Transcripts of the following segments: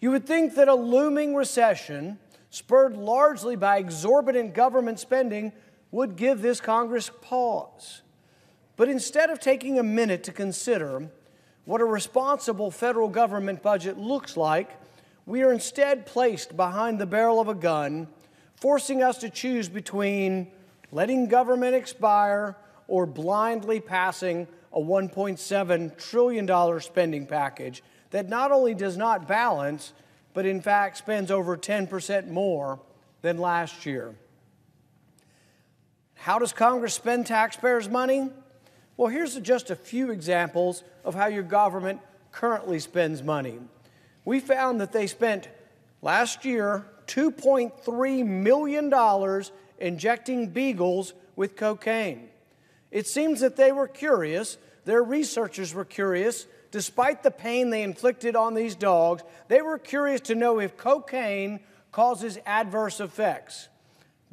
You would think that a looming recession, spurred largely by exorbitant government spending, would give this Congress pause. But instead of taking a minute to consider what a responsible federal government budget looks like, we are instead placed behind the barrel of a gun, forcing us to choose between letting government expire or blindly passing a $1.7 trillion spending package that not only does not balance, but in fact spends over 10% more than last year. How does Congress spend taxpayers' money? Well, here's just a few examples of how your government currently spends money. We found that they spent last year $2.3 million injecting beagles with cocaine. It seems that they were curious, their researchers were curious, despite the pain they inflicted on these dogs, they were curious to know if cocaine causes adverse effects.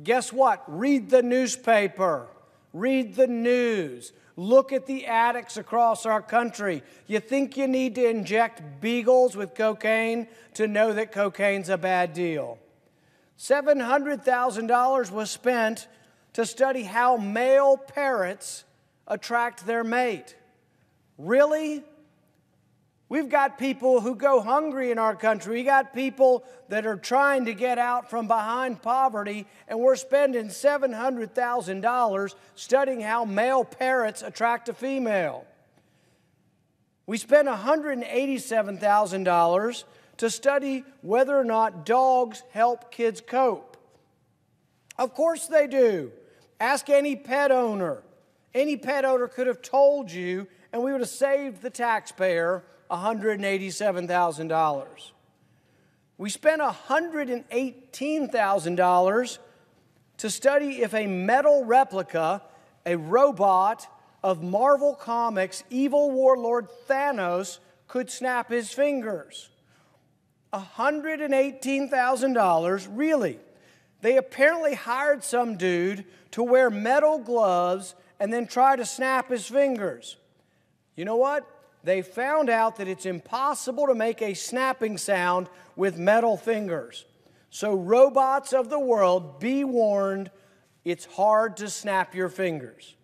Guess what? Read the newspaper, read the news, look at the addicts across our country. You think you need to inject beagles with cocaine to know that cocaine's a bad deal. $700,000 was spent to study how male parrots attract their mate. Really? We've got people who go hungry in our country. We got people that are trying to get out from behind poverty, and we're spending $700,000 studying how male parrots attract a female. We spent $187,000 to study whether or not dogs help kids cope. Of course they do. Ask any pet owner. Any pet owner could have told you, and we would have saved the taxpayer $187,000. We spent $118,000 to study if a metal replica, a robot of Marvel Comics' evil warlord Thanos, could snap his fingers. $118,000, really. They apparently hired some dude to wear metal gloves and then try to snap his fingers. You know what? They found out that it's impossible to make a snapping sound with metal fingers. So, robots of the world, be warned, it's hard to snap your fingers.